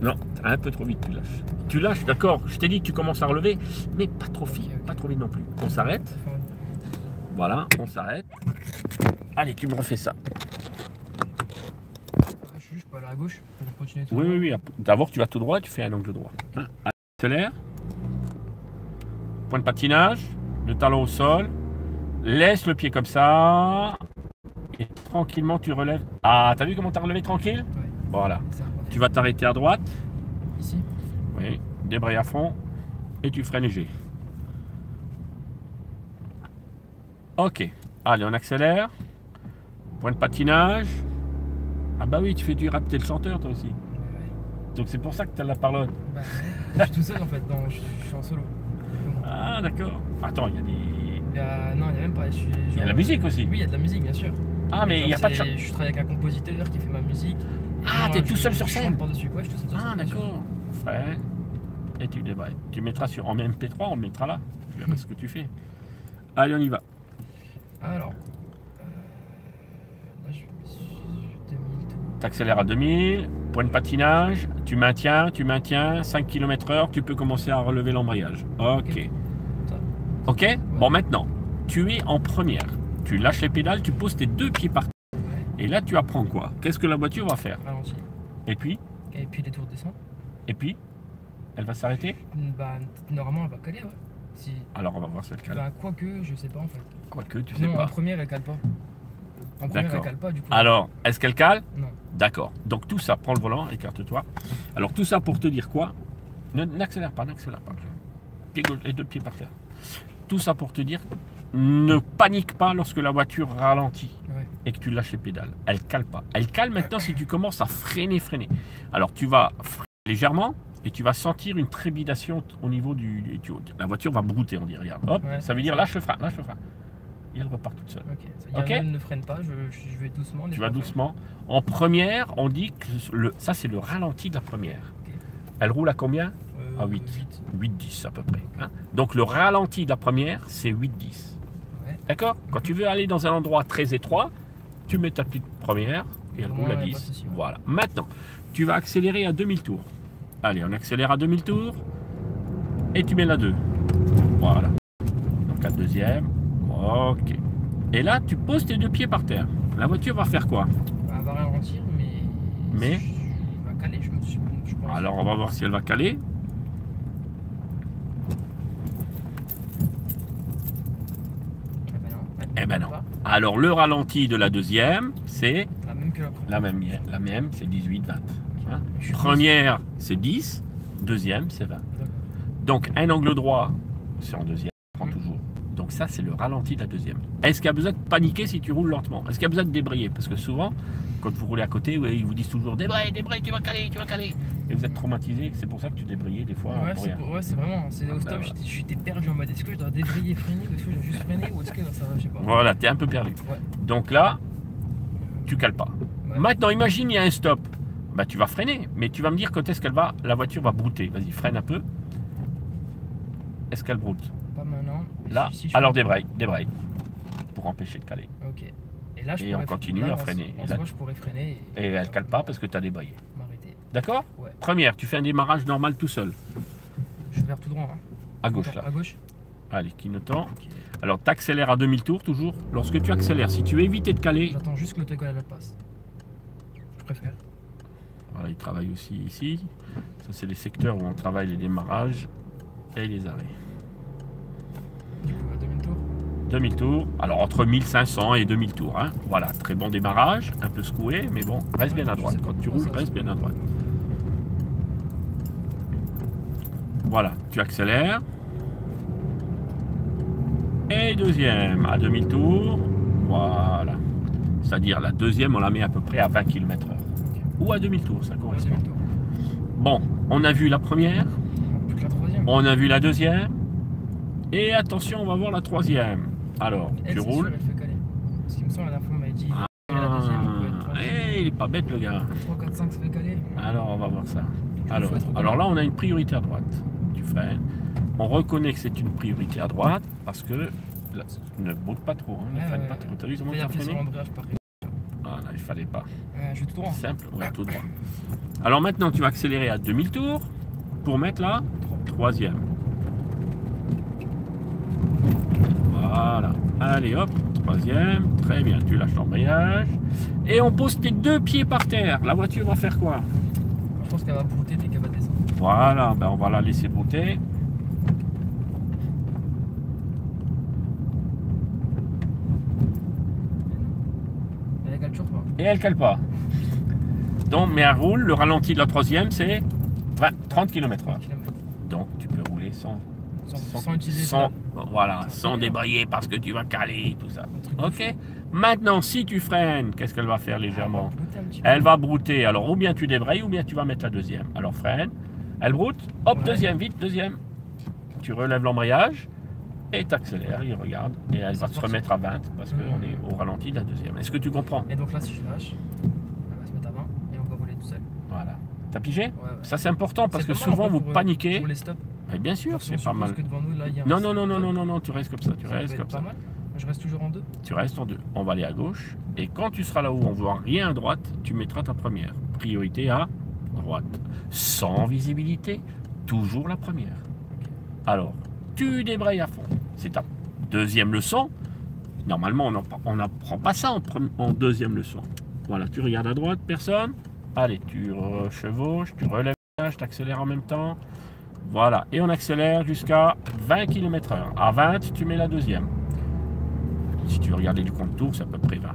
Non, un peu trop vite, tu lâches. Tu lâches, d'accord, je t'ai dit que tu commences à relever, mais pas trop vite, pas trop vite non plus. On s'arrête, voilà, on s'arrête. Allez, tu me refais ça. après, je suis juste pas aller à gauche pour continuer tout Oui, oui, oui. D'abord, tu vas tout droit, tu fais un angle droit. Hein, Accélère. Point de patinage, le talon au sol. Laisse le pied comme ça. Et tranquillement, tu relèves. Ah, t'as vu comment t'as relevé tranquille? Ouais. Voilà. Ça Tu vas t'arrêter à droite. Ici. Oui, débraye à fond et tu freines léger. Ok, allez, on accélère. Point de patinage. Ah bah oui, tu fais du rap, t'es le chanteur toi aussi. Donc c'est pour ça que t'as la parole. Bah, je suis tout seul en fait. Non, je, je suis en solo. Ah d'accord. Attends, il y a des... Il y a... Non, il y a même pas. Je suis, Il y a genre- la musique aussi. Oui, il y a de la musique, bien sûr. Ah mais il n'y a pas de. Je travaille avec un compositeur qui fait ma musique. Ah, t'es tout seul sur je scène. Ouais, je sur Ah d'accord. Freine. Et tu débrayes. Tu mettras sur en MP3, on le mettra là. Tu verras ce que tu fais. Allez, on y va. Alors. euh, Là, je me suis 2000 tout. T'accélères à 2000, point de patinage, tu maintiens, tu maintiens, 5 km heure, tu peux commencer à relever l'embrayage. Ok. Ok Bon, maintenant, tu es en première. Tu lâches les pédales, tu poses tes deux pieds par terre. Et là, tu apprends quoi? Qu'est-ce que la voiture va faire? Et puis? Et puis les tours descendent. Et puis? Elle va s'arrêter? Bah, normalement, elle va caler, ouais. Si. Alors, on va voir si elle cale. Bah, quoique, je sais pas en fait. Quoique, tu sais Non, en pas. première, elle cale pas. En première, elle cale pas, du coup. Alors, est-ce qu'elle cale? Non. D'accord. Donc tout ça, prends le volant, écarte-toi. Alors tout ça pour te dire quoi? N'accélère pas, n'accélère pas. Pied gauche et deux pieds par terre. Tout ça pour te dire, ne panique pas lorsque la voiture ralentit Ouais. et que tu lâches les pédales. Elle cale pas. Elle cale maintenant si tu commences à freiner, freiner. Alors tu vas freiner légèrement et tu vas sentir une trépidation au niveau du... tu- la voiture va brouter, on dit, regarde. Hop, Ouais. ça veut dire lâche le frein, lâche le frein. Et elle repart toute seule. Ok. Ne freine pas, je, vais doucement. Tu vas doucement. En première, on dit que le, ça, c'est le ralenti de la première. Elle roule à combien? Euh, À 8. huit. 8-10 à peu près. hein. Donc le ralenti de la première, c'est 8-10. D'accord Quand tu veux aller dans un endroit très étroit, tu mets ta petite première et elle roule à ouais, pas de 10. souci, ouais. Voilà. Maintenant, tu vas accélérer à 2000 tours. Allez, on accélère à 2000 tours. Et tu mets la 2. Voilà. Donc la deuxième. Ok. Et là, tu poses tes deux pieds par terre. La voiture va faire quoi Bah, elle va ralentir, mais. Mais Elle va caler, je, me suis- je pense. Alors on va voir si elle va caler. Eh ben non. elle Eh ben cale non. pas. Alors le ralenti de la deuxième, c'est La même que la première. la même, la même c'est 18-20. hein? Je suis Première, c'est 10. Deuxième, c'est 20. D'accord. Donc un angle droit, c'est en deuxième, on prend Mhm. toujours. Donc ça, c'est le ralenti de la deuxième. Est-ce qu'il y a besoin de paniquer si tu roules lentement? Est-ce qu'il y a besoin de débrayer Parce que souvent, quand vous roulez à côté, ouais, ils vous disent toujours débraye, débraye, tu vas caler, tu vas caler. Et vous êtes traumatisé, c'est pour ça que tu débrayais des fois Ouais, c'est ouais, vraiment. C'est Ah, au bah, stop, j'étais- perdu en mode est-ce que je dois débrayer, freiner, est-ce que je dois juste freiner, ou est-ce que ça va, je sais pas. Voilà, t'es un peu perdu. Ouais. Donc là, tu cales pas. Ouais. Maintenant, imagine, il y a un stop. Bah, tu vas freiner, mais tu vas me dire quand est-ce qu'elle va, la voiture va brouter. Vas-y, freine un peu. Est-ce qu'elle broute? Pas maintenant. Là, Si- si alors débraye, débraye. Pour empêcher de caler. Ok. Et là, je Et pourrais on continue là, à freiner. En Et là- soi, je pourrais freiner et, Et elle cale pas parce que tu as débrayé. D'accord Ouais. Première, tu fais un démarrage normal tout seul. Je vais vers tout droit. Hein. À gauche là. À gauche. Allez, clignotant. Ok. Alors, tu accélères à 2000 tours toujours. Lorsque tu accélères, si tu veux éviter de caler, J'attends juste que l'autogol passe. Je préfère. Voilà, il travaille aussi ici. Ça, c'est les secteurs où on travaille les démarrages et les arrêts. Du coup, à 2000 tours. 2000 tours. Alors, entre 1500 et 2000 tours. hein. Voilà, très bon démarrage. Un peu secoué, mais bon, reste bien à droite. Quand tu roules, reste bien à droite. Voilà, tu accélères. Et deuxième, à 2000 tours. Voilà. C'est-à-dire, la deuxième, on la met à peu près à 20 km/h. Ou à 2000 tours, ça correspond. 2000 tours. Bon, on a vu la première. On a vu la deuxième. Et attention, on va voir la troisième. Alors, Elle, tu roules. Parce qu'il me semble, la dernière fois, on m'avait dit. Ah, la deuxième, peut être eh, il est pas bête le gars. 3, 4, 5, ça fait caler. Alors, on va voir ça. Alors, là, on a une priorité à droite. Tu freines. On reconnaît que c'est une priorité à droite parce que là, ne bouge pas trop, hein, ne Ouais, freine ouais, pas trop. T'as vu comment t'as freiné contre. Voilà, il fallait pas. Euh, je vais tout droit. Simple, ouais, tout droit. Alors maintenant, tu vas accélérer à 2000 tours pour mettre la troisième. Voilà. Allez, hop, troisième. Très bien, tu lâches l'embrayage. Et on pose tes deux pieds par terre. La voiture va faire quoi? Je pense qu'elle va brouter dès qu'elle va descendre. Voilà, ben on va la laisser brouter. Elle égale toujours pas. Et elle cale pas. Donc, mais elle roule. Le ralenti de la troisième, c'est 20 30 km/h. Donc, tu peux rouler sans, Sans, sans utiliser sans- ça. voilà, sans débrayer parce que tu vas caler, tout ça. Ok. Maintenant, si tu freines, qu'est-ce qu'elle va faire légèrement? Elle va brouter. Alors, ou bien tu débrayes, ou bien tu vas mettre la deuxième. Alors, freine. Elle broute. Hop, Ouais. deuxième, vite, deuxième. Tu relèves l'embrayage et tu accélères. Il regarde. Et elle va se remettre à 20 parce qu'on est au ralenti de la deuxième. Est-ce que tu comprends? Et donc là, si je lâche, elle va se mettre à 20 et on va rouler tout seul. Voilà. T'as pigé? Ouais, ouais. Ça, c'est important parce que souvent, vous euh, paniquez. Pour les stops. Mais bien sûr, c'est pas mal. que devant nous, là, il y a un Non, non, non, non, non, non, non, tu restes comme ça. Tu Ça restes comme ça. mal. Je reste toujours en deux. Tu restes en deux. On va aller à gauche. Et quand tu seras là où on voit rien à droite, tu mettras ta première. Priorité à droite. Sans visibilité, toujours la première. Alors, tu débrayes à fond. C'est ta deuxième leçon. Normalement, on n'apprend- pas ça en, en deuxième leçon. Voilà, tu regardes à droite, personne. Allez, tu chevauches, tu relèves, tu accélères en même temps. Voilà, et on accélère jusqu'à 20 km/h. À 20, tu mets la deuxième. Si tu veux regarder du compte tour, c'est à peu près 20.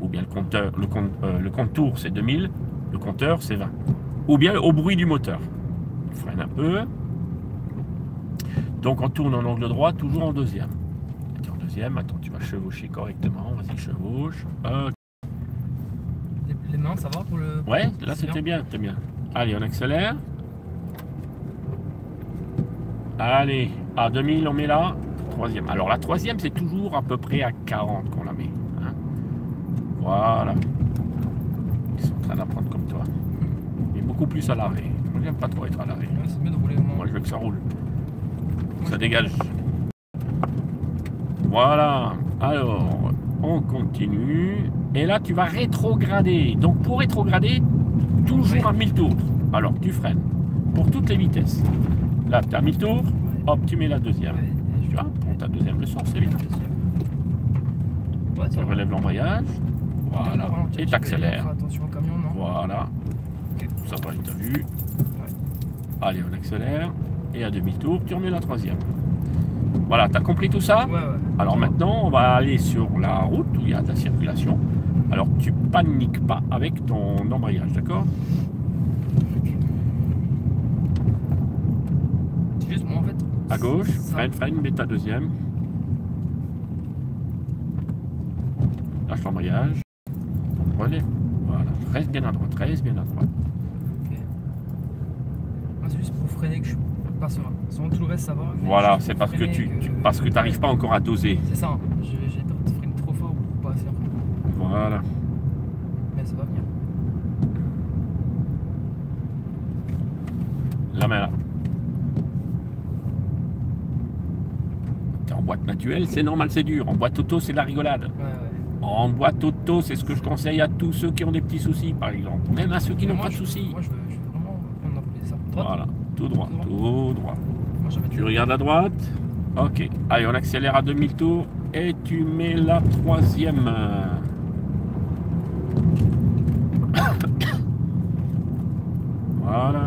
Ou bien le compteur, le compte, euh, le compte tour, c'est 2000, le compteur, c'est 20. Ou bien au bruit du moteur. Tu freines un peu. Donc on tourne en angle droit, toujours en deuxième. Es en deuxième, attends, tu vas chevaucher correctement. Vas-y, chevauche. Les, les mains, ça va pour le. Ouais, là c'était bien, c'était bien. Allez, on accélère. Allez, à 2000, on met là. Troisième. Alors la troisième, c'est toujours à peu près à 40 qu'on la met. hein. Voilà. Ils sont en train d'apprendre comme toi. Mais beaucoup plus à l'arrêt. Moi, j'aime pas trop être à l'arrêt. Moi, je veux que ça roule. Ça dégage. Voilà. Alors, on continue. Et là, tu vas rétrograder. Donc, pour rétrograder, toujours à 1000 tours. Alors, tu freines. Pour toutes les vitesses. Là, tu as 1000 tours. Hop, tu mets la deuxième. Tu vois, pour ta deuxième leçon, c'est. Ouais, Tu relèves l'embrayage. Voilà. Et tu accélères. faire Attention au camion, non? Voilà. Ça va, tu as vu. Allez, on accélère. Et à demi-tour, tu remets la troisième. Voilà, tu as compris tout ça? Alors maintenant, on va aller sur la route où il y a de la circulation. Alors tu paniques pas avec ton embrayage, d'accord C'est juste, moi en fait. À gauche, freine, freine, mets ta deuxième. Lâche l'embrayage. Relève. Voilà. Reste bien à droite, reste bien à droite. Ok. C'est juste pour freiner que je pas serein. Sinon, tout le reste, ça va. Voilà, c'est parce que tu, tu- parce que t'arrives pas encore à doser. C'est ça, hein. j'ai peur de freiner trop fort ou pas assez. Voilà. Mais ça va venir. La main là. T'es en boîte manuelle, c'est normal, c'est dur. En boîte auto, c'est de la rigolade. Ouais, ouais. En boîte auto, c'est ce que je conseille à tous ceux qui ont des petits soucis, par exemple. Même à ceux qui n'ont pas de soucis. Moi, je veux, je veux vraiment prendre un peu ça. Droite Voilà, tout droit, Tout tout droit. Moi, Tu regardes à droite? Ok. Allez, on accélère à 2000 tours et tu mets la troisième. Voilà.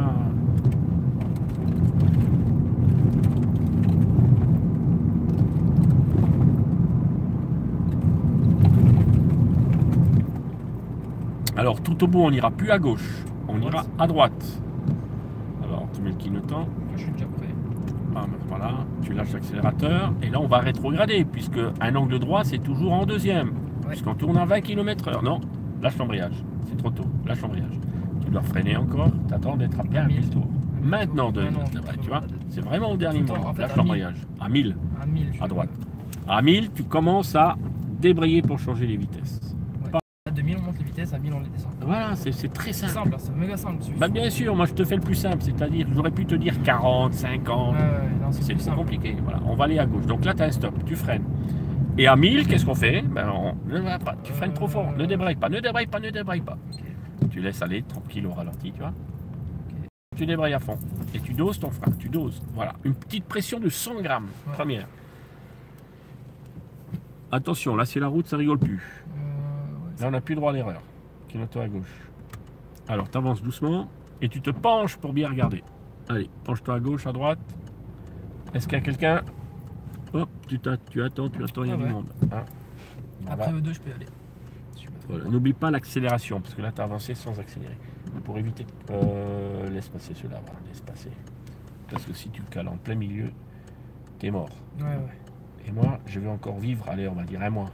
Alors, tout au bout, on n'ira plus à gauche. On ira à droite. Alors, tu mets le clignotant. Moi, je suis déjà prêt. Ah, ben Voilà, tu lâches l'accélérateur et là on va rétrograder puisque un angle droit c'est toujours en deuxième. Puisqu'on tourne à 20 km/h. Non, lâche l'embrayage, c'est trop tôt, lâche l'embrayage. Tu dois freiner encore, t'attends d'être à à 1000 tours. Maintenant, de, non, de- tu vois, c'est vraiment au dernier moment. en fait, lâche à 1000. l'embrayage. À 1000, À 1000. je à droite. À 1000, tu commences à débrayer pour changer les vitesses. À 2000, on monte les vitesses, à 1000, on les descend. Voilà, c'est très C'est simple. simple, hein, c'est méga simple. c'est Bah bien sûr, moi je te fais le plus simple, c'est-à-dire j'aurais pu te dire 40, 50, Ouais, ouais, non, C'est simple. compliqué. Voilà, on va aller à gauche. Donc là, tu as un stop, tu freines. Et à 1000, qu'est-ce qu'on fait? Ben, on ne va pas. Tu freines trop fort. Ne débraye pas, ne débraye pas, ne débraye pas. Tu laisses aller tranquille au ralenti, tu vois. Tu débrayes à fond. Et tu doses ton frein. Tu doses. Voilà. Une petite pression de 100 grammes. Ouais. Première. Attention, là c'est la route, ça rigole plus. Là on n'a plus droit à l'erreur. Clignotons à gauche. Alors tu avances doucement et tu te penches pour bien regarder. Allez, penche-toi à gauche, à droite. Est-ce qu'il y a quelqu'un? Hop, tu, t'as- tu attends, tu attends, il y a Ah du ouais. monde. Hein Voilà. Après E2, je peux y aller. Voilà. N'oublie pas l'accélération, parce que là tu as avancé sans accélérer. Pour éviter. Euh, laisse passer cela, voilà, laisse passer. Parce que si tu le cales en plein milieu, t'es mort. Ouais, ouais. Et moi, je vais encore vivre, allez, on va dire un mois.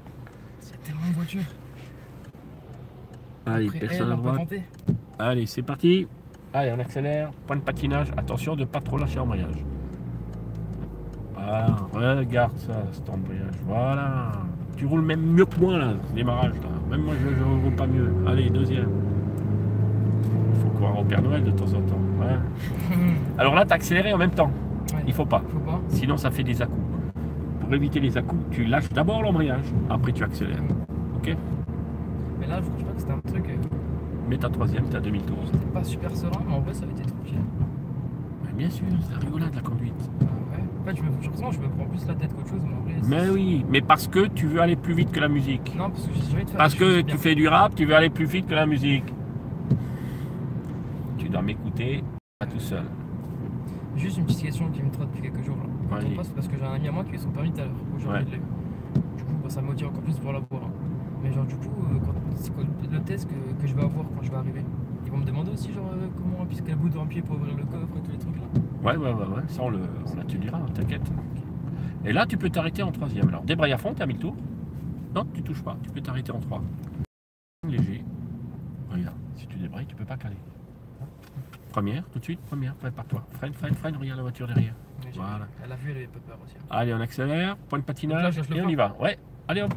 C'est tellement de voitures. Allez, Après, personne elle, à droite. Allez, c'est parti. Allez, on accélère. Point de patinage. Attention de ne pas trop lâcher l'embrayage. Voilà, regarde ça, cet embrayage. Voilà. Tu roules même mieux que moi là, ce démarrage là. Même moi je ne roule pas mieux. Allez, deuxième. Il faut croire au Père Noël de temps en temps. Voilà. Alors là, tu as accéléré en même temps. Ouais. Il faut pas. Faut pas. Sinon, ça fait des à-coups. Pour éviter les à-coups, tu lâches d'abord l'embrayage. Après, tu accélères. Ok? Mais là, pas que c'était un truc. euh, Mets ta troisième, as 2000 tours. C'était pas super serein, mais en vrai, ça avait été tranquille. Mais bien sûr, c'est rigolo de la conduite. Ah ouais. En fait, je me, je me prends plus la tête qu'autre chose, mais en vrai. Mais oui, mais parce que tu veux aller plus vite que la musique. Non, parce que j'ai jamais de faire Parce que tu fais du rap, tu veux aller plus vite que la musique. Tu dois m'écouter, pas tout seul. Juste une petite question qui me trotte depuis quelques jours. Là. Quand Vas-y. on passe, parce que j'ai un ami à moi qui eu son permis tout à l'heure. Aujourd'hui, Ouais. l'a. Du coup, bah, ça me motive encore plus pour l'avoir. hein. Mais genre, du coup, euh, quand, c'est quoi le test que, que je vais avoir quand je vais arriver, ils vont me demander aussi, genre, euh, comment quel bout appuyer pour ouvrir le coffre et tous les trucs là. Ouais, ouais, ouais, ouais. ça on le, on l'étudiera, t'inquiète. Et là, tu peux t'arrêter en troisième. Alors, débraye à fond, t'as mis le tour Non, tu touches pas, tu peux t'arrêter en trois. Léger. Regarde, si tu débrayes, tu peux pas caler. Première, tout de suite, première, prépare-toi. Freine, freine, freine, regarde la voiture derrière. Voilà. Elle a vu, elle avait pas peur aussi. Allez, on accélère, point de là, patinage, et on y va. Ouais, allez hop.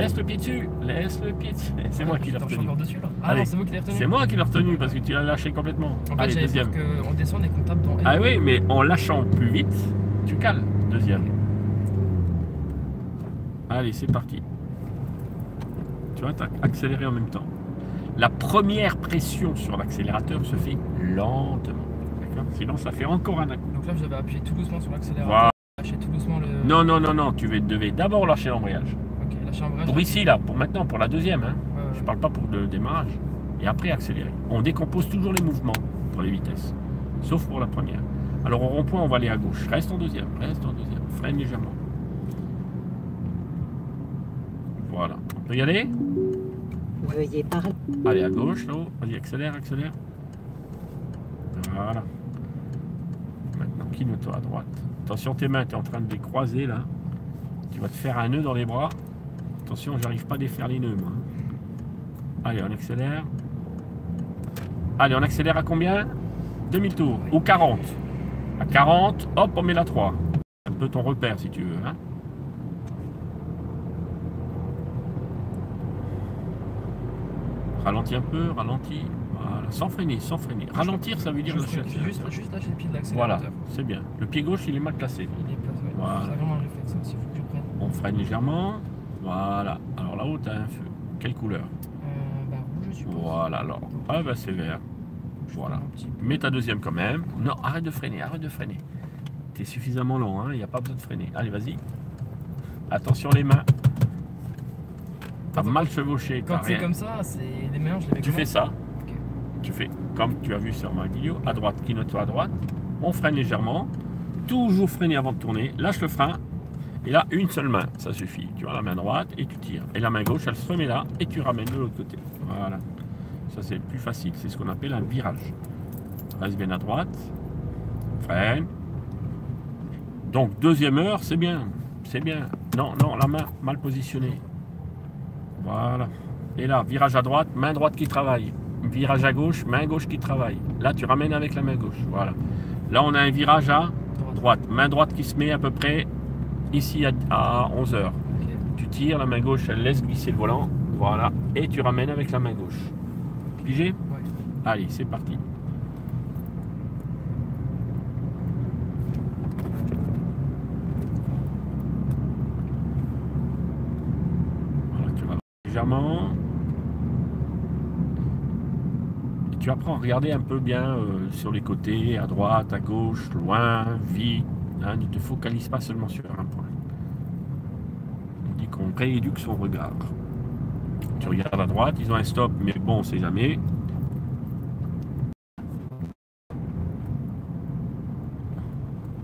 Laisse le pied dessus, laisse le pied dessus. C'est moi qui l'ai retenu. encore dessus là. Ah Allez. non, c'est moi qui l'ai retenu. C'est moi qui l'ai retenu parce que tu l'as lâché complètement. En fait, Allez, j'avais deuxième. peur qu'on descende et qu'on tape dans. Ah oui, mais en lâchant plus vite, tu cales. Deuxième. Allez, c'est parti. Tu vois, tu as accéléré en même temps. La première pression sur l'accélérateur se fait lentement. D'accord? Sinon, ça fait encore un coup. Donc là, je devais appuyer tout doucement sur l'accélérateur. Voilà. Lâcher tout doucement le. Non, non, non, non, tu vais- devais d'abord lâcher l'embrayage. Pour ici, là, pour maintenant, pour la deuxième. Hein. Ouais, ouais. Je parle pas pour le démarrage. Et après accélérer. On décompose toujours les mouvements pour les vitesses. Sauf pour la première. Alors au rond-point, on va aller à gauche. Reste en deuxième. Reste en deuxième. Freine légèrement. Voilà. On peut y aller? Veuillez parler. Allez à gauche là-haut. Vas-y, accélère, accélère. Voilà. Maintenant, cligne-toi à droite? Attention, tes mains, tu es en train de les croiser là. Tu vas te faire un nœud dans les bras. Attention, j'arrive pas à défaire les nœuds moi. Allez, on accélère. Allez, on accélère à combien? 2000 tours. Ou 40. À 40, hop, on met la 3. Un peu ton repère si tu veux. Hein Ralentis un peu, ralentis. Voilà, sans freiner, sans freiner. Ralentir, ça veut dire Juste, lâcher juste, l'accélérateur. juste lâcher le pied de Voilà, l'accélérateur. c'est bien. Le pied gauche, il est mal placé. Il est placé. Voilà. C'est vraiment un réflexe aussi, il faut que je prenne. On freine légèrement. Voilà. Alors là-haut, tu as un feu. Quelle couleur? Euh, bah, rouge, je suppose. Voilà, alors. Ah, bah c'est vert. Voilà. prends un petit peu. Mets ta deuxième quand même. Non, arrête de freiner, arrête de freiner. T'es suffisamment lent, hein. Il n'y a pas besoin de freiner. Allez, vas-y. Attention les mains. T'as mal chevauché. t'as Quand c'est comme ça, c'est les je les mets Tu fais ça. Tu fais comme tu as vu sur ma vidéo, à droite, cligne-toi à droite. On freine légèrement. Toujours freiner avant de tourner. Lâche le frein. Et là, une seule main, ça suffit. Tu as la main droite et tu tires. Et la main gauche, elle se remet là et tu ramènes de l'autre côté. Voilà. Ça, c'est plus facile. C'est ce qu'on appelle un virage. Reste bien à droite. Freine. Donc, deuxième heure, c'est bien. C'est bien. Non, non, la main mal positionnée. Voilà. Et là, virage à droite, main droite qui travaille. Virage à gauche, main gauche qui travaille. Là, tu ramènes avec la main gauche. Voilà. Là, on a un virage à Droite. droite. Main droite qui se met à peu près ici à, à 11h. Tu tires, la main gauche, elle laisse glisser le volant. Voilà. Et tu ramènes avec la main gauche. Pigé. Allez, c'est parti. Voilà, tu vas légèrement. Tu apprends à regarder un peu bien euh, sur les côtés, à droite, à gauche, loin, vite hein. ne te focalise pas seulement sur un point. On dit qu'on rééduque son regard. Tu regardes à droite, ils ont un stop, mais bon, on sait jamais.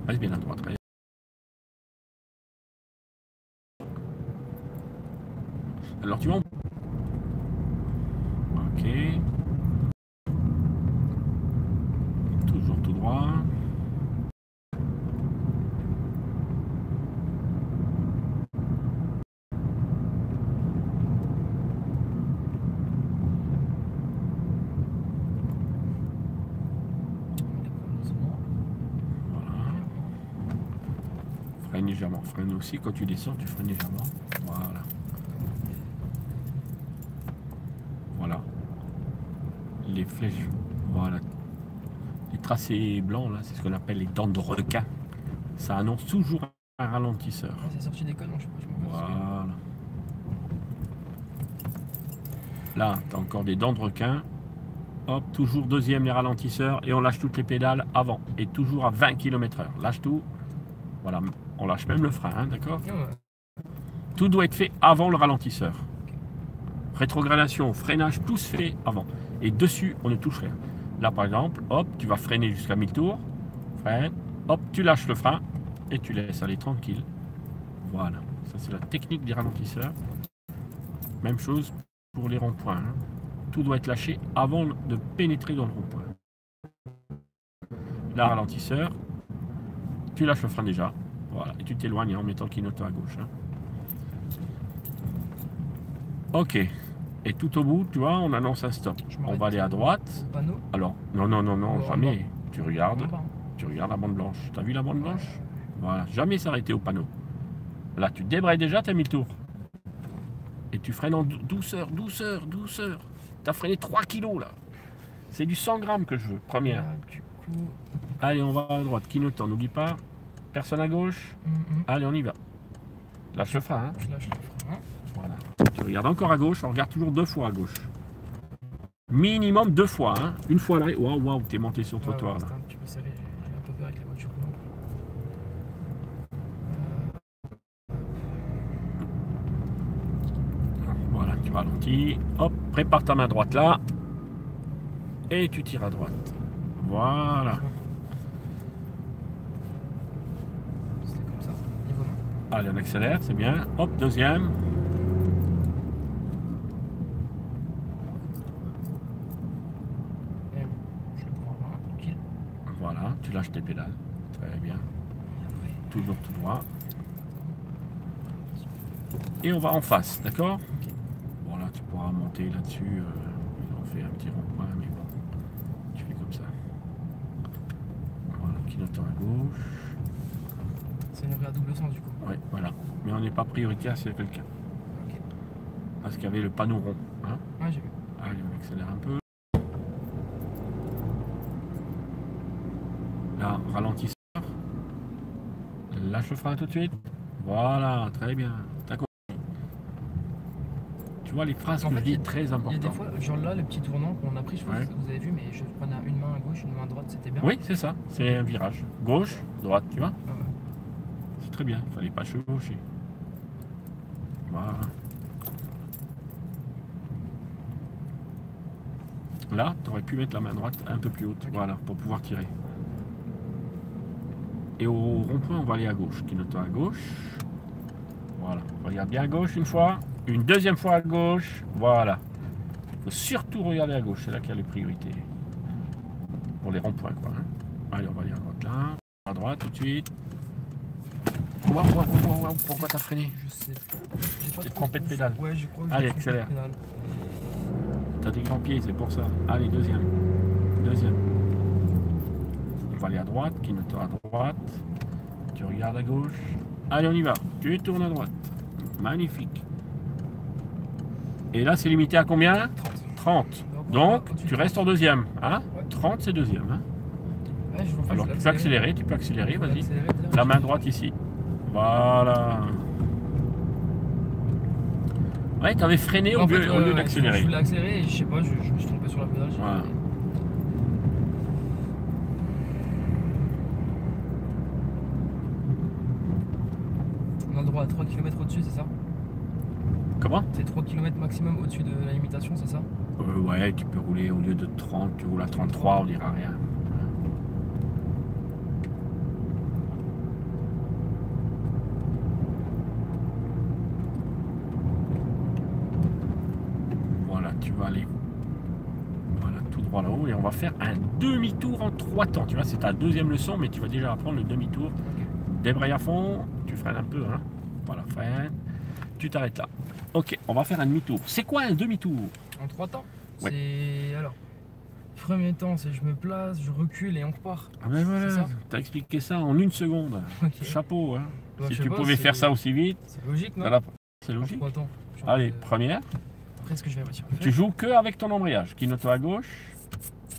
Reste bien à droite. Alors tu montes. Ok. Toujours tout droit. Voilà. Freine légèrement. Freine aussi. Quand tu descends, tu freines légèrement. Voilà. Voilà. Les flèches. Voilà. Les tracés blancs, là, c'est ce qu'on appelle les dents de requin. Ça annonce toujours un ralentisseur. Ouais, c'est sorti non, je. Voilà. Là, tu as encore des dents de requin. Hop, toujours deuxième les ralentisseurs et on lâche toutes les pédales avant. Et toujours à 20 km/h. Lâche tout. Voilà, on lâche même le frein, hein, d'accord? Ouais, ouais. Tout doit être fait avant le ralentisseur. Rétrogradation, freinage, tout se fait avant. Et dessus, on ne touche rien. Là, par exemple, hop, tu vas freiner jusqu'à 1000 tours. Freine, hop, tu lâches le frein et tu laisses aller tranquille. Voilà. Ça, c'est la technique des ralentisseurs. Même chose pour les ronds-points. hein. Tout doit être lâché avant de pénétrer dans le rond-point. Là, ralentisseur, tu lâches le frein déjà. Voilà. Et tu t'éloignes en mettant le clignotant à gauche. hein. Ok. Et tout au bout, tu vois, on annonce un stop. On va aller à droite. Panneau Alors, non, non, non, non, jamais. Tu regardes, tu regardes la bande blanche. T'as vu la bande blanche Voilà, jamais s'arrêter au panneau. Là, tu débrayes déjà, t'as mis le tour. Et tu freines en dou- douceur, douceur, douceur. T'as freiné 3 kilos là. C'est du 100 grammes que je veux, première. Allez, on va à droite. Clignotant, n'oublie pas. Personne à gauche. hum. Allez, on y va. Lâche le frein. hein. Je lâche le frein. Voilà. Tu regardes encore à gauche, on regarde toujours deux fois à gauche. Minimum deux fois. Hein. Une fois là. Waouh, waouh, t'es monté sur le Ouais, trottoir ouais, là. c'était un petit peu serré, j'ai j'ai un peu peur avec les voitures. Voilà, tu ralentis. Hop, prépare ta main droite là. Et tu tires à droite. Voilà. C'était comme ça. Niveau main. Allez, on accélère, c'est bien. Hop, deuxième. Je prends tranquille. Voilà, tu lâches tes pédales. Très bien. Toujours tout droit. Et on va en face, d'accord? Bon, là, tu pourras monter là-dessus. euh, ont fait un petit rond-point, mais bon. Tu fais comme ça. Voilà, clignotant à gauche. C'est une rue à double sens du coup. Ouais, voilà. Mais on n'est pas prioritaire s'il y a quelqu'un. Parce qu'il y avait le panneau rond. Hein Ouais, j'ai vu. Allez, on accélère un peu. Là, ralentisseur. Lâche le frein tout de suite. Voilà, très bien. T'as compris. Tu vois, les phrases En que fait, je dis, il y a- très Il y a importantes. des fois, genre là, le petit tournant qu'on a pris, je Ouais. si vous avez vu, mais je prenais une main à gauche, une main à droite, c'était bien. Oui, c'est ça. C'est un virage. Gauche, droite, tu vois Ah ouais. Très bien. Il fallait pas chevaucher. Voilà. Là, tu aurais pu mettre la main droite un peu plus haute, voilà, pour pouvoir tirer. Et au rond-point, on va aller à gauche. Clignotant à gauche. Voilà. Regarde bien à gauche une fois. Une deuxième fois à gauche. Voilà. Il faut surtout regarder à gauche. C'est là qu'il y a les priorités. Pour les ronds-points, quoi. hein. Allez, on va aller à droite là. À droite tout de suite. Waouh, waouh, waouh, waouh, pourquoi t'as freiné Je sais. J'ai pas trompé de pédale. Ouais, je crois que j'ai Allez, accélère. T'as des grands pieds, c'est pour ça. Allez, deuxième. Deuxième. On va aller à droite, qui note à droite. Tu regardes à gauche. Allez, on y va. Tu tournes à droite. Magnifique. Et là, c'est limité à combien? 30. 30. on va Donc, tu restes en deuxième. Hein? Ouais. 30, c'est deuxième. Hein? Alors, tu peux accélérer, tu peux accélérer, vas-y. La main droite ici. Voilà. Ouais, t'avais freiné au En lieu, au ouais, d'accélérer. Je voulais accélérer et je sais pas, je, je me suis trompé sur la pédale. Voilà. On a le droit à 3 km au-dessus, c'est ça? Comment? C'est 3 km maximum au-dessus de la limitation, c'est ça? Euh, Ouais, tu peux rouler au lieu de 30, tu roules à 33, on dira rien. Voilà, tu vas aller voilà, tout droit là-haut et on va faire un demi-tour en trois temps. Tu vois, c'est ta deuxième leçon, mais tu vas déjà apprendre le demi-tour. Débraye à fond, tu freines un peu, hein. Voilà, freine. Tu t'arrêtes là. Ok, on va faire un demi-tour. C'est quoi un demi-tour? En 3 temps? Ouais. C'est. Alors. Premier temps, c'est je me place, je recule et on repart. Ah ben voilà, t'as expliqué ça en une seconde. Chapeau, hein. Bah, si tu pas, pouvais faire ça aussi vite, C'est logique, non? C'est En logique. trois temps. Allez, euh, première. Après, ce que je vais Tu joues que avec ton embrayage. Kinoto à gauche.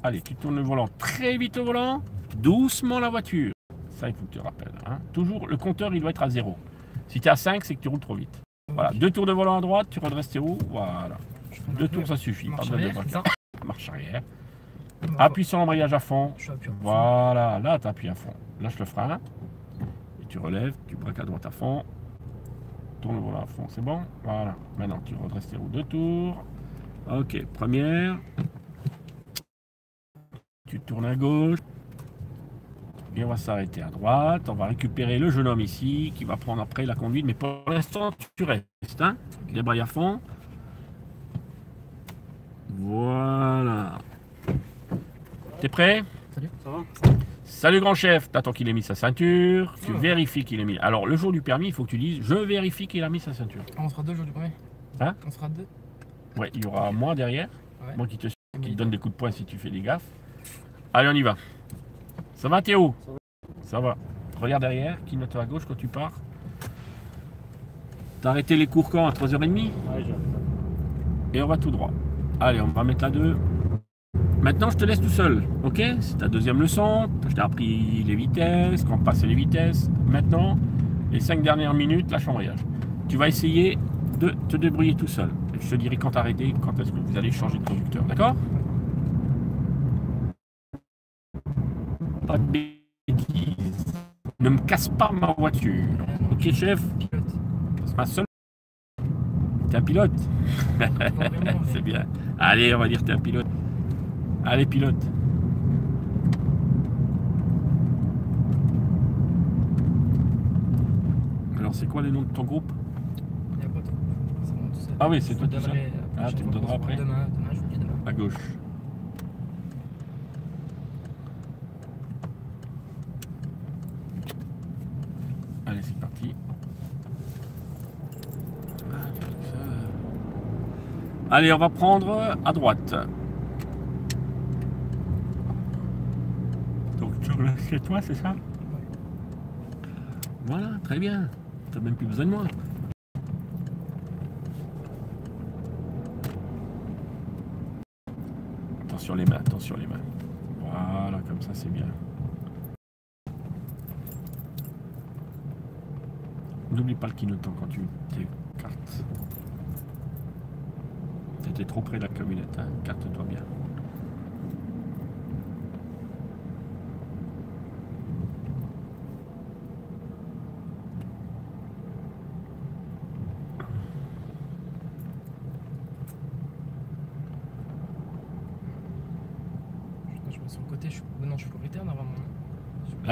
Allez, tu tournes le volant très vite au volant. Doucement la voiture. Ça, il faut que tu te rappelles. hein. Toujours, le compteur, il doit être à zéro. Si tu es à 5, c'est que tu roules trop vite. Voilà, deux tours de volant à droite, tu redresses tes roues. Voilà. Deux tours, ça suffit. Pas Marche de arrière, ça Marche arrière. Bon, Appuie sur l'embrayage à fond. Je. Voilà, là tu appuies à fond. Lâche le frein. Et tu relèves, tu braques à droite à fond. Tourne le volant à fond, c'est bon Voilà. Maintenant tu redresses tes roues deux tours. Ok, première. Tu tournes à gauche. Et on va s'arrêter à droite. On va récupérer le jeune homme ici qui va prendre après la conduite. Mais pour l'instant, tu restes. Hein Débraille à fond. Voilà. T'es prêt? Salut. Ça va? Salut grand chef, t'attends qu'il ait mis sa ceinture, tu Ah. vérifies qu'il ait mis. Alors le jour du permis, il faut que tu dises je vérifie qu'il a mis sa ceinture. On sera deux jours du premier Hein? On sera deux Ouais, il y aura moi derrière, Ouais. moi qui te qui te donne des coups de poing si tu fais des gaffes. Allez, on y va. Ça va Théo? Ça va. Regarde derrière, qui note à gauche quand tu pars. T'as arrêté les cours quand? À 3h30 Ouais, j'ai et on va tout droit. Allez, on va mettre la 2. Maintenant, je te laisse tout seul, ok? C'est ta deuxième leçon. Je t'ai appris les vitesses, quand passer les vitesses. Maintenant, les 5 dernières minutes, lâche l'embrayage. Tu vas essayer de te débrouiller tout seul. Je te dirai quand arrêter, quand est-ce que vous allez changer de conducteur, d'accord? Pas de bêtises. Ne me casse pas ma voiture. Ok, chef? Pilote. C'est ma seule. T'es un pilote C'est bien. Allez, on va dire que t'es un pilote. Allez, pilote. Alors, c'est quoi les noms de ton groupe? A pas. Ah oui, c'est toi tout seul. la Ah, tu me donneras après Demain, demain, je vous dis demain. À gauche. Allez, c'est parti. Allez, on va prendre à droite. Donc chez toi, c'est ça? Voilà, très bien. T'as même plus besoin de moi. Attention les mains, attention les mains. Voilà, comme ça c'est bien. N'oublie pas le clignotant quand tu t'écartes. T'étais trop près de la camionnette, hein. carte-toi bien.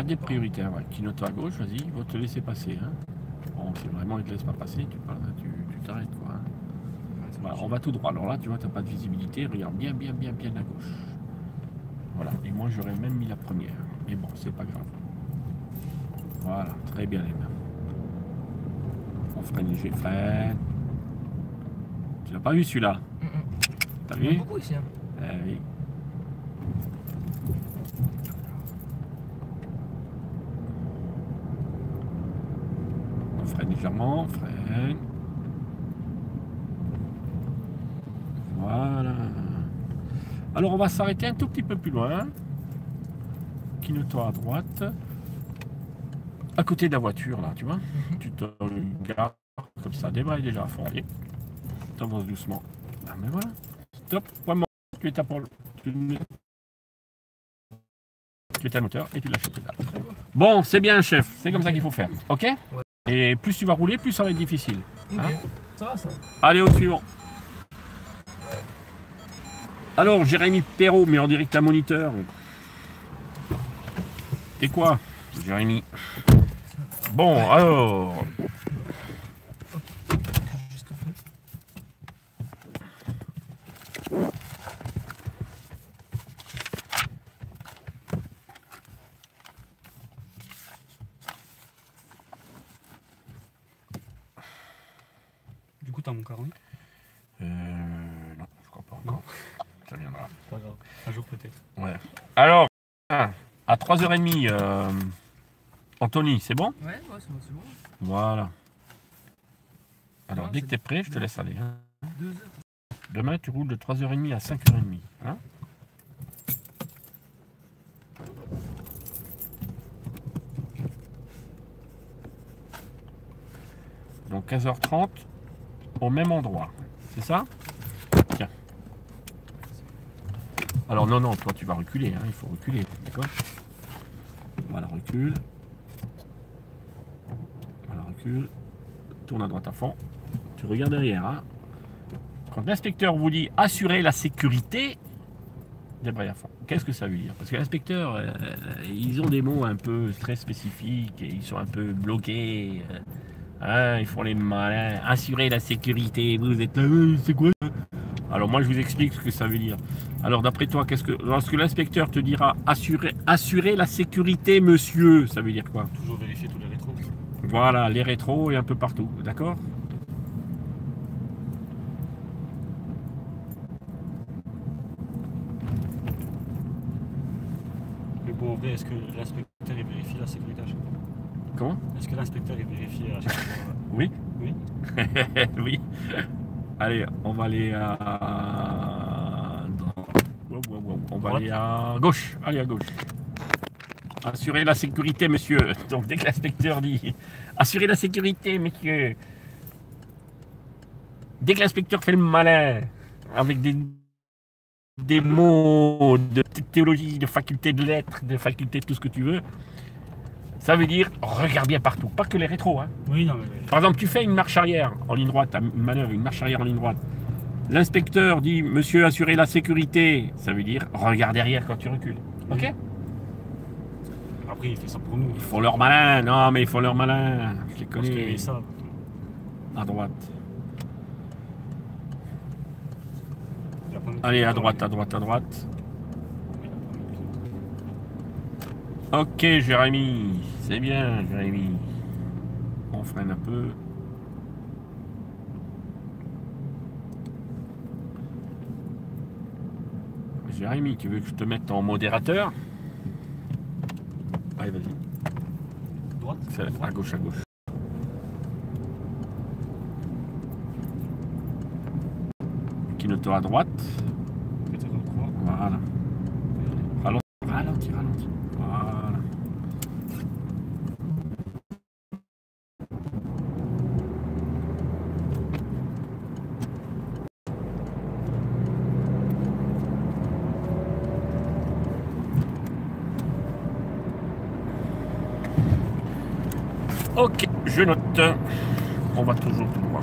Des prioritaires, ouais. Clignotant à gauche, vas-y, ils vont te laisser passer. Hein. Bon, si vraiment ils te laissent pas passer, tu parles, tu tu t'arrêtes quoi. hein. Ouais, c'est Voilà, on va tout droit. Alors là, tu vois, tu n'as pas de visibilité. Regarde bien, bien, bien, bien à gauche. Voilà. Et moi, j'aurais même mis la première. Mais bon, c'est pas grave. Voilà, très bien les mains. On freine léger, freine. Tu l'as pas vu celui-là. T'as Il y en a vu beaucoup ici. Hein. Eh oui. On freine légèrement, freine. Voilà. Alors on va s'arrêter un tout petit peu plus loin. Quinoto à droite. À côté de la voiture là, tu vois. Tu te regardes comme ça, débraille déjà à fond. Allez. t'avances doucement. Ah, mais voilà. Stop, point mort. Tu es à pôle. Tu tu es à moteur et tu lâches. Bon, c'est bien, chef. C'est comme ça qu'il faut faire. Ok? Et plus tu vas rouler, plus ça va être difficile. Ok. Hein? Ça va ça Allez, au suivant. Alors, Jérémy Perrault, mais en direct à moniteur. Et quoi, Jérémy? Bon, alors. Du coup, t'as mon carnet? Euh, non, je crois pas encore. Ça viendra. Pas grave. Un jour peut-être. Ouais. Alors, à 3h30, euh, Anthony, c'est bon? Ouais, ouais, c'est bon, c'est bon. Voilà. Alors, dès que tu es prêt, je te laisse aller. hein. Deux heures. Demain, tu roules de 3h30 à 5h30. Hein Donc 15h30 au même endroit. C'est ça? Alors non, non, toi tu vas reculer, hein, il faut reculer, d'accord Voilà, recule. Voilà, recule. Tourne à droite à fond. Tu regardes derrière, hein quand l'inspecteur vous dit assurer la sécurité, débraye à fond. Qu'est-ce que ça veut dire? Parce que l'inspecteur, euh, ils ont des mots un peu très spécifiques et ils sont un peu bloqués. euh, hein, ils font les malins. Assurer la sécurité, vous êtes euh, c'est quoi Alors moi je vous explique ce que ça veut dire. Alors d'après toi, qu'est-ce que lorsque l'inspecteur te dira assurer, assurer la sécurité, monsieur, ça veut dire quoi? Toujours vérifier tous les rétros. Voilà, les rétros et un peu partout, d'accord? Mais bon, en vrai, est-ce que l'inspecteur il vérifie la sécurité à chaque fois? Comment? Est-ce que l'inspecteur il vérifie à chaque fois? Oui Oui. oui. Allez, on va aller à. On va aller à gauche. Allez, à gauche. Assurez la sécurité, monsieur. Donc, dès que l'inspecteur dit Assurez la sécurité, monsieur. Dès que l'inspecteur fait le malin, avec des, des mots de théologie, de faculté de lettres, de faculté de tout ce que tu veux, ça veut dire regarde bien partout. Pas que les rétros, hein. Oui, non, mais. Par exemple, tu fais une marche arrière en ligne droite, une manœuvre, une marche arrière en ligne droite. L'inspecteur dit Monsieur, assurez la sécurité. Ça veut dire regarde derrière quand tu recules. Ok? Après, il fait ça pour nous. Ils font leur malin. Non, mais ils font leur malin. Je les connais. savent. À droite. Allez, à droite, à droite, à droite. il a pas mis de photo. Ok, Jérémy. C'est bien, Jérémy. On freine un peu. Jérémy, tu veux que je te mette en modérateur? Allez, vas-y. Droite à gauche, à gauche. Kinoto à droite? Voilà. Ralentis, ralentis, ralentis. Voilà. Ok, je note. On va toujours tout droit.